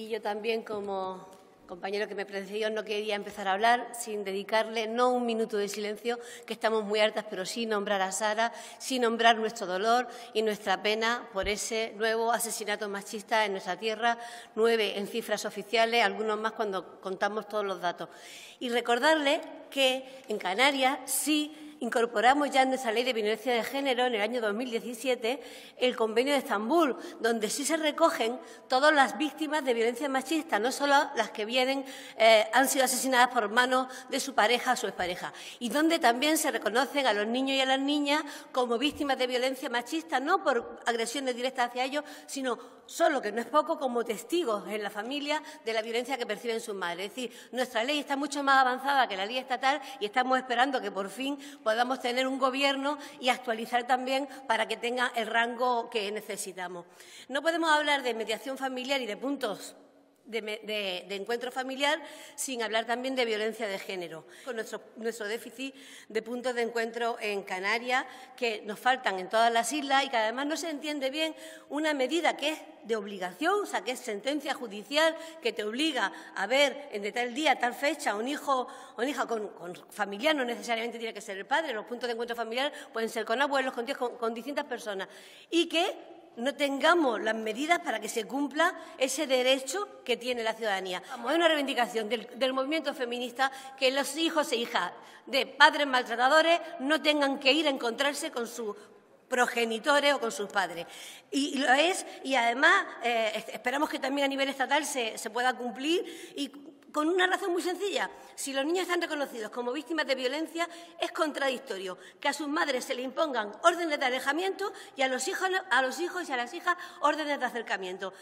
y yo también como compañero que me precedió no quería empezar a hablar sin dedicarle no un minuto de silencio, que estamos muy hartas, pero sí nombrar a Sara, sí nombrar nuestro dolor y nuestra pena por ese nuevo asesinato machista en nuestra tierra, nueve en cifras oficiales, algunos más cuando contamos todos los datos. Y recordarle que en Canarias sí incorporamos ya en nuestra ley de violencia de género en el año 2017 el convenio de Estambul, donde sí se recogen todas las víctimas de violencia machista, no solo las que vienen, eh, han sido asesinadas por manos de su pareja o su expareja, y donde también se reconocen a los niños y a las niñas como víctimas de violencia machista, no por agresiones directas hacia ellos, sino solo, que no es poco, como testigos en la familia de la violencia que perciben sus madres. Es decir, nuestra ley está mucho más avanzada que la ley estatal y estamos esperando que por fin podamos tener un gobierno y actualizar también para que tenga el rango que necesitamos. No podemos hablar de mediación familiar y de puntos de, encuentro familiar, sin hablar también de violencia de género, con nuestro, déficit de puntos de encuentro en Canarias, que nos faltan en todas las islas y que además no se entiende bien una medida que es de obligación, o sea, que es sentencia judicial que te obliga a ver en tal día, tal fecha, un hijo o una hija con, familiar, no necesariamente tiene que ser el padre, los puntos de encuentro familiar pueden ser con abuelos, con con distintas personas, y que no tengamos las medidas para que se cumpla ese derecho que tiene la ciudadanía. Es una reivindicación del, movimiento feminista que los hijos e hijas de padres maltratadores no tengan que ir a encontrarse con sus progenitores o con sus padres. Y, lo es, y además eh, esperamos que también a nivel estatal se, se pueda cumplir y con una razón muy sencilla. Si los niños están reconocidos como víctimas de violencia, es contradictorio que a sus madres se le impongan órdenes de alejamiento y a los hijos, a los hijos y a las hijas órdenes de acercamiento.